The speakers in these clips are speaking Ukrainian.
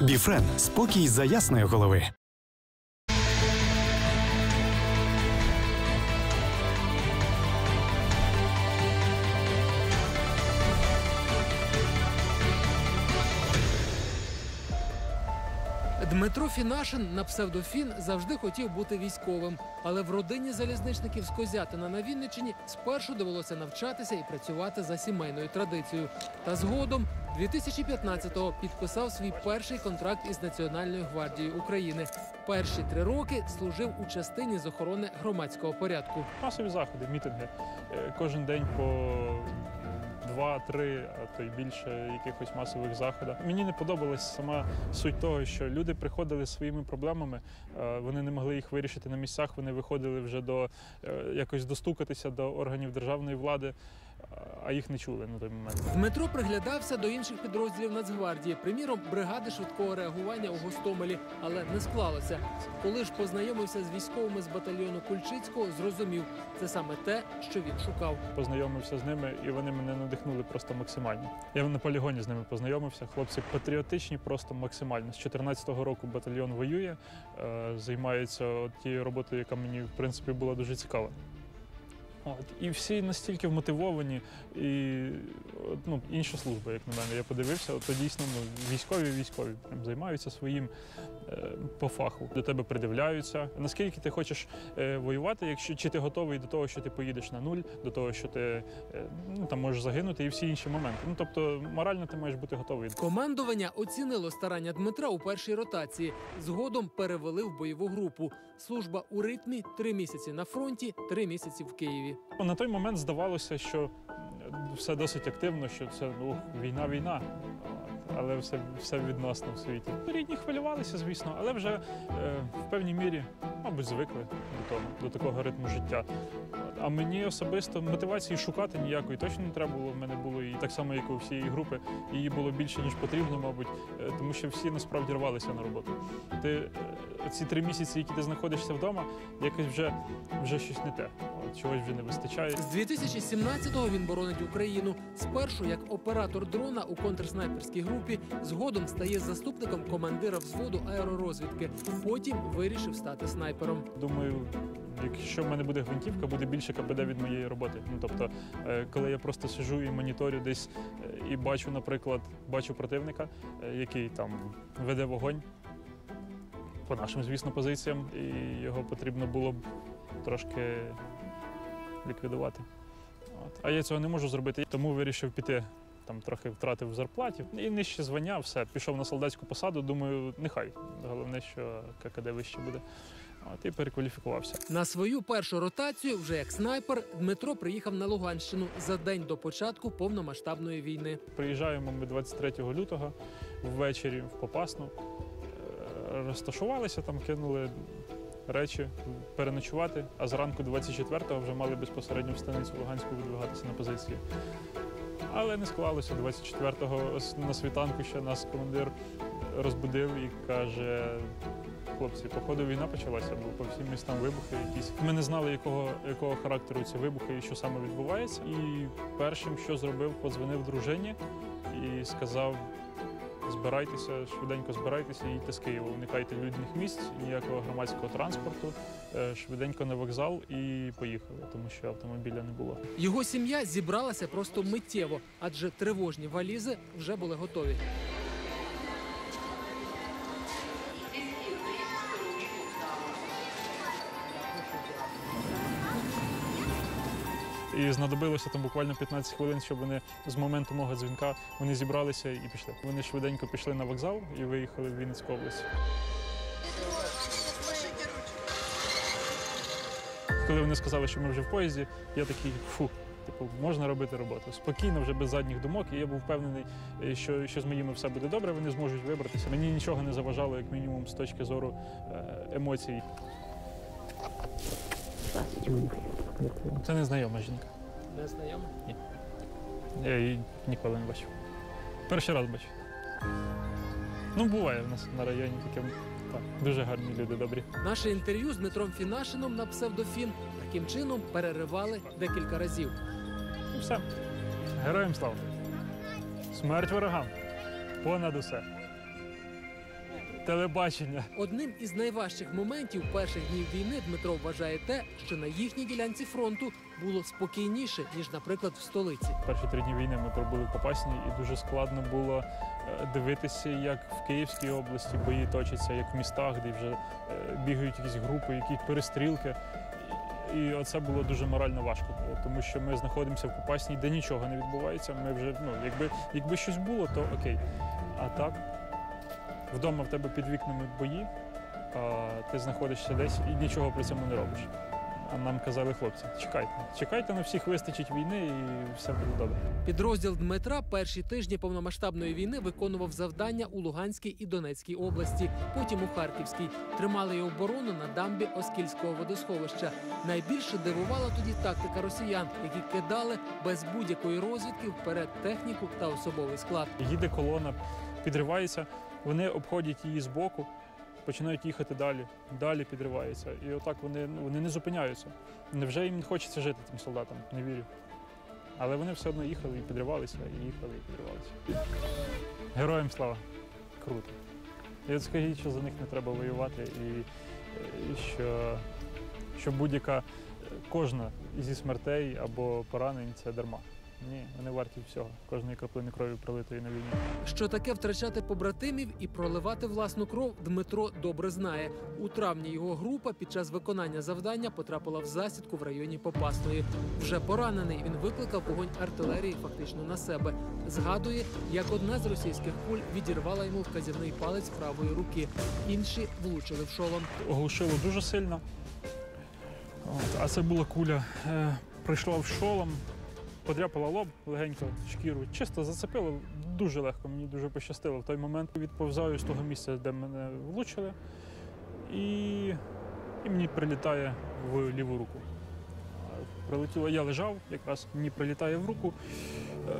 Біфрен спокій за ясної голови. Дмитро Фінашин на псевдофін завжди хотів бути військовим, але в родині залізничників з Козятина на Вінниччині спершу довелося навчатися і працювати за сімейною традицією. Та згодом 2015-го підписав свій перший контракт із Національною гвардією України. Перші три роки служив у частині з охорони громадського порядку. Масові заходи, мітинги. Е, Кожен день по два-три, а то й більше якихось масових заходів. Мені не подобалась сама суть того, що люди приходили зі своїми проблемами, е, вони не могли їх вирішити на місцях. Вони виходили вже до е, якось достукатися до органів державної влади, а- їх не чули на той момент. Дмитро приглядався до інших підрозділів Нацгвардії, приміром бригади швидкого реагування у Гостомелі, але не склалося. Коли ж познайомився з військовими з батальйону Кульчицького, зрозумів це саме те, що він шукав. Познайомився з ними, і вони мене надихнули просто максимально. Я на полігоні з ними познайомився. Хлопці патріотичні, просто максимально. З 14-го року батальйон воює, е, займається тією роботою, яка мені в принципі була дуже цікава. От, і всі настільки вмотивовані, і ну, інша служба, як на мене. Я подивився, то дійсно ну, військові військові прям займаються своїм е, по фаху. До тебе придивляються. Наскільки ти хочеш е, воювати, якщо чи ти готовий до того, що ти поїдеш на нуль, до того, що ти е, ну, там можеш загинути, і всі інші моменти. Ну тобто, морально ти маєш бути готовий. Командування оцінило старання Дмитра у першій ротації. Згодом перевели в бойову групу. Служба у ритмі три місяці на фронті, три місяці в Києві. На той момент здавалося, що все досить активно, що це ну, війна, війна. Але все, все відносно в світі. Рідні хвилювалися, звісно, але вже е, в певній мірі, мабуть, звикли до того, до такого ритму життя. А мені особисто мотивації шукати ніякої точно не треба було. В мене було і так само, як і у всієї групи. Її було більше, ніж потрібно, мабуть, е, тому що всі насправді рвалися на роботу. Ти е, ці три місяці, які ти знаходишся вдома, якось вже, вже щось не те. Чогось вже не вистачає. З 2017-го він боронить Україну. Спершу як оператор дрона у контрснайперській групі, згодом стає заступником командира взводу аеророзвідки. Потім вирішив стати снайпером. Думаю, якщо в мене буде гвинтівка, буде більше КПД від моєї роботи. Ну тобто, е, коли я просто сижу і моніторю десь е, і бачу, наприклад, бачу противника, е, який там веде вогонь по нашим, звісно, позиціям, і його потрібно було б трошки ліквідувати. От. А я цього не можу зробити, тому вирішив піти. Там трохи втратив в зарплаті і нижче звання, все, пішов на солдатську посаду. Думаю, нехай. Головне, що ККД вище буде. От і перекваліфікувався. На свою першу ротацію, вже як снайпер, Дмитро приїхав на Луганщину за день до початку повномасштабної війни. Приїжджаємо ми 23 лютого ввечері в Попасну. Е, Розташувалися там, кинули речі переночувати, а зранку 24-го вже мали безпосередньо в станицю Луганську видвигатися на позиції. Але не склалося. 24-го с- на світанку ще нас командир розбудив і каже: хлопці, походу війна почалася, бо по всім містам вибухи якісь. Ми не знали, якого, якого характеру ці вибухи і що саме відбувається. І першим, що зробив, подзвонив дружині і сказав: збирайтеся, швиденько збирайтеся, їдьте з Києва, уникайте людних місць, ніякого громадського транспорту, е, швиденько на вокзал і поїхали, тому що автомобіля не було. Його сім'я зібралася просто миттєво, адже тривожні валізи вже були готові. І знадобилося там буквально 15 хвилин, щоб вони з моменту мого дзвінка вони зібралися і пішли. Вони швиденько пішли на вокзал і виїхали в Вінницьку область. Коли вони сказали, що ми вже в поїзді, я такий фу. Типу, можна робити роботу спокійно, вже без задніх думок. І я був впевнений, е, що, що з моїми все буде добре, вони зможуть вибратися. Мені нічого не заважало, як мінімум, з точки зору е, емоцій. Це незнайома жінка. Не знайомо? Я її ніколи не бачив. Перший раз бачив. Ну, буває в нас на районі таке. Так, дуже гарні люди добрі. Наше інтерв'ю з Дмитром Фінашином на псевдофін таким чином переривали декілька разів. І все. Героям слава. Смерть ворогам. Понад усе. Телебачення. Одним із найважчих моментів перших днів війни Дмитро вважає те, що на їхній ділянці фронту було спокійніше ніж, наприклад, в столиці. Перші три дні війни ми пробули в Попасні, і дуже складно було е, дивитися, як в Київській області бої точаться, як в містах, де вже е, бігають якісь групи, які перестрілки. І- І оце було дуже морально важко, тому що ми знаходимося в Попасній, де нічого не відбувається. Ми вже, ну, якби, якби щось було, то окей. А так, вдома в тебе під вікнами бої, а ти знаходишся десь і нічого при цьому не робиш. А нам казали хлопці, чекайте, чекайте, на всіх вистачить війни і все буде добре. Підрозділ Дмитра перші тижні повномасштабної війни виконував завдання у Луганській і Донецькій області, потім у Харківській. Тримали й оборону на дамбі Оскільського водосховища. Найбільше дивувала тоді тактика росіян, які кидали без будь-якої розвідки вперед техніку та особовий склад. Їде колона, підривається, вони обходять її збоку, починають їхати далі, далі підриваються. І отак вони, ну, вони не зупиняються. Невже їм не хочеться жити тим солдатам? Не вірю. Але вони все одно їхали і підривалися, і їхали, і підривалися. Героям слава! Круто. От скажіть, що за них не треба воювати, і, і що, що будь-яка кожна зі смертей або поранень це дарма. Ні, вони варті всього, кожної краплини крові пролитої на війні. Що таке втрачати побратимів і проливати власну кров, Дмитро добре знає. У травні його група під час виконання завдання потрапила в засідку в районі Попасної. Вже поранений він викликав вогонь артилерії фактично на себе. Згадує, як одна з російських куль відірвала йому вказівний палець правої руки. Інші влучили в шолом. Оглушило дуже сильно. От, а це була куля. Е, прийшла в шолом, подряпала лоб легенько, шкіру. Чисто зацепило дуже легко. Мені дуже пощастило. В той момент відповзаю з того місця, де мене влучили, і, і мені прилітає в ліву руку. Прилетіло, я лежав, якраз мені прилітає в руку, е,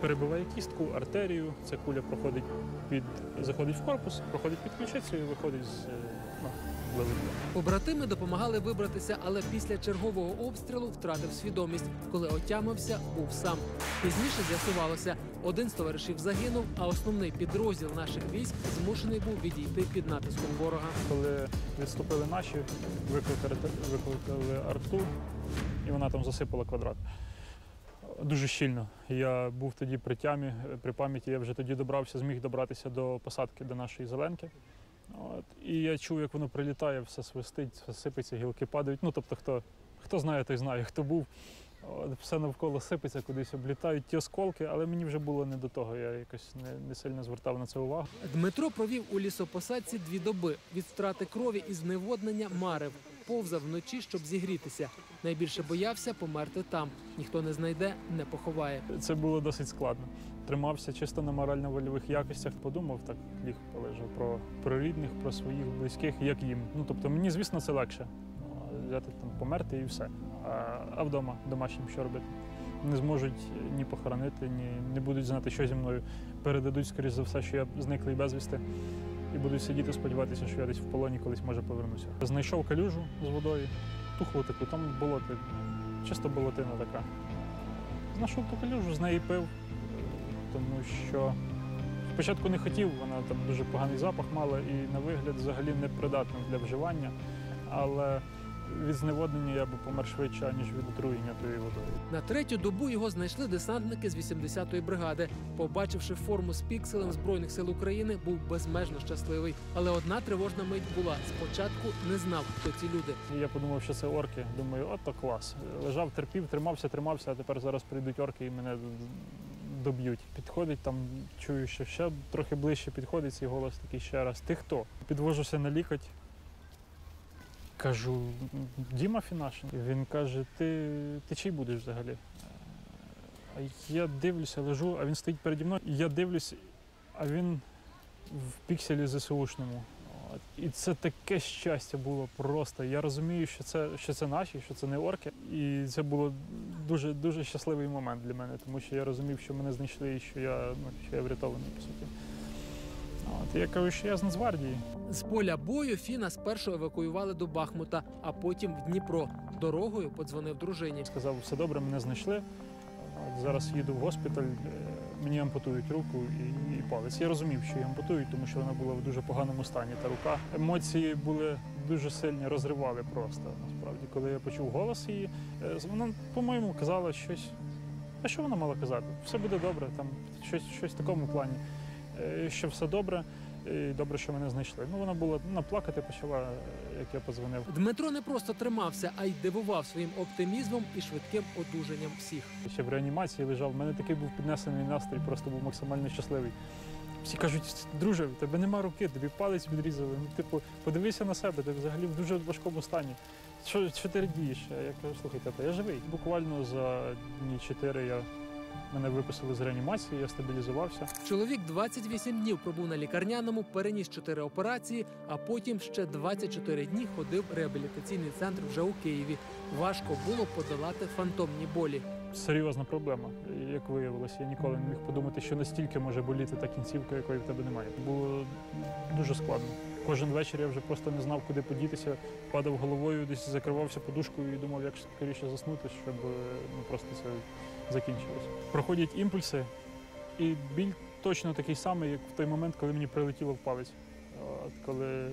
перебиває кістку, артерію. Ця куля проходить під, заходить в корпус, проходить під ключицю і виходить з е, ну. Побратими допомагали вибратися, але після чергового обстрілу втратив свідомість. Коли отямився, був сам. Пізніше з'ясувалося, один з товаришів загинув, а основний підрозділ наших військ змушений був відійти під натиском ворога. Коли відступили наші, викликали, викликали арту, і вона там засипала квадрат. Дуже щільно. Я був тоді при тямі, при пам'яті. Я вже тоді добрався, зміг добратися до посадки до нашої зеленки. От. І я чув, як воно прилітає, все свистить, все сипеться, гілки падають. Ну, тобто, хто, хто знає, той знає, хто був. Все навколо сипеться, кудись облітають ті осколки, але мені вже було не до того. Я якось не, не сильно звертав на це увагу. Дмитро провів у лісопосадці дві доби. Від втрати крові і зневоднення марив. Повзав вночі, щоб зігрітися. Найбільше боявся померти там. Ніхто не знайде, не поховає. Це було досить складно. Тримався чисто на морально-вольових якостях. Подумав, так ліг полежав про, про рідних, про своїх близьких, як їм. Ну тобто, мені, звісно, це легше. Взяти там, померти і все. А, вдома домашнім що робити? Не зможуть ні похоронити, ні не будуть знати, що зі мною. Передадуть, скоріш за все, що я зниклий безвісти. І будуть сидіти, сподіватися, що я десь в полоні колись може повернуся. Знайшов калюжу з водою, тухлу таку, там болоти, чисто болотина така. Знайшов ту калюжу, з неї пив, тому що спочатку не хотів, вона там дуже поганий запах мала і на вигляд взагалі непридатна для вживання. Але від зневоднення я би помер швидше, ніж від отруєння тою водою. На третю добу його знайшли десантники з 80-ї бригади. Побачивши форму з пікселем збройних сил України, був безмежно щасливий. Але одна тривожна мить була. Спочатку не знав, хто ці люди. Я подумав, що це орки. Думаю, от то клас. Лежав, терпів, тримався, тримався, а тепер зараз прийдуть орки і мене доб'ють. Підходить там, чую, що ще трохи ближче підходить цей голос такий ще раз. Ти хто? Підвожуся на лікоть. Кажу, Діма Фінашин. Він каже: ти, ти чий будеш взагалі? А я дивлюся, лежу, а він стоїть переді мною. Я дивлюсь, а він в пікселі ЗСУшному. І це таке щастя було просто. Я розумію, що це, що це наші, що це не орки. І це було дуже дуже щасливий момент для мене, тому що я розумів, що мене знайшли і що я, ну, що я врятований, по суті. От. І я кажу, що я з Нацгвардії. З поля бою Фіна спершу евакуювали до Бахмута, а потім в Дніпро. Дорогою подзвонив дружині. Сказав, все добре, мене знайшли. От зараз їду в госпіталь, е, мені ампутують руку і, і палець. Я розумів, що її ампутують, тому що вона була в дуже поганому стані. Та рука. Емоції були дуже сильні, розривали просто. Насправді, коли я почув голос її, е, вона, по-моєму, казала щось. А що вона мала казати? Все буде добре, там щось, щось в такому плані. Е, Що все добре, і добре, що мене знайшли. Ну, вона була вона плакати почала, е, як я подзвонив. Дмитро не просто тримався, а й дивував своїм оптимізмом і швидким одужанням всіх. Ще в реанімації лежав. У мене такий був піднесений настрій, просто був максимально щасливий. Всі кажуть, друже, в тебе нема руки, тобі палець відрізали. Ну, типу, подивися на себе, ти взагалі в дуже важкому стані. Що, що ти радієш? Я кажу, слухайте, та я живий. Буквально за дні чотири я мене виписали з реанімації, я стабілізувався. Чоловік 28 днів пробув на лікарняному, переніс 4 операції, а потім ще 24 дні ходив в реабілітаційний центр вже у Києві. Важко було подолати фантомні болі. Серйозна проблема, як виявилося. Я ніколи не міг подумати, що настільки може боліти та кінцівка, якої в тебе немає. Було дуже складно. Кожен вечір я вже просто не знав, куди подітися, падав головою, десь закривався подушкою і думав, як скоріше заснути, щоб ну, просто це закінчилося. Проходять імпульси, і біль точно такий самий, як в той момент, коли мені прилетіло в палець. От коли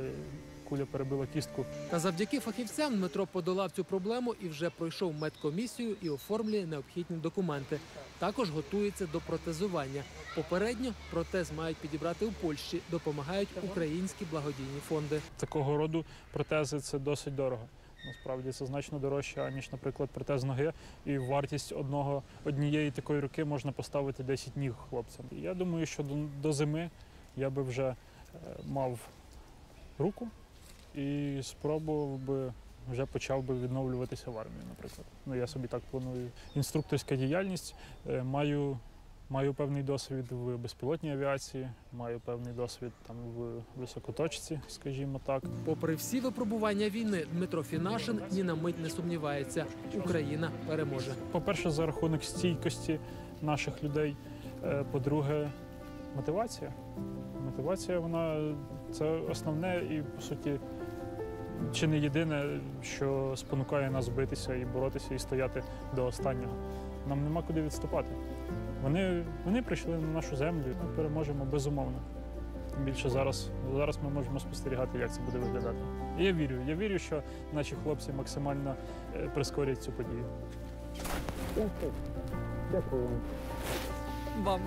куля перебила кістку. Та завдяки фахівцям Дмитро подолав цю проблему і вже пройшов медкомісію і оформлює необхідні документи. Також готується до протезування. Попередньо протез мають підібрати у Польщі. Допомагають українські благодійні фонди. такого роду протези це досить дорого. Насправді це значно дорожче, аніж, наприклад, протез ноги. І вартість одного однієї такої руки можна поставити 10 ніг хлопцям. Я думаю, що до, до зими я би вже е, мав руку і спробував би вже почав би відновлюватися в армії, наприклад. Ну я собі так планую. Інструкторська діяльність е, маю. Маю певний досвід в безпілотній авіації, маю певний досвід там в високоточці, скажімо так. Попри всі випробування війни, Дмитро Фінашин ні на мить не сумнівається. Україна переможе. По-перше, за рахунок стійкості наших людей. Е, По-друге, мотивація. Мотивація, вона це основне і, по суті, чи не єдине, що спонукає нас битися і боротися, і стояти до останнього. Нам нема куди відступати. Вони, вони прийшли на нашу землю, ми переможемо безумовно. Тим більше зараз, зараз ми можемо спостерігати, як це буде виглядати. І я вірю, я вірю, що наші хлопці максимально е, прискорять цю подію. Дякую вам. вам.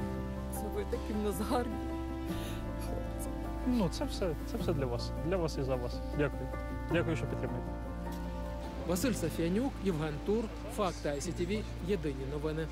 Це ви такі в нас гарні. Ну, це все, це все для вас. Для вас і за вас. Дякую. Дякую, що підтримуєте. Василь Сафіанюк, Євген Тур, Факти ICTV, Єдині новини.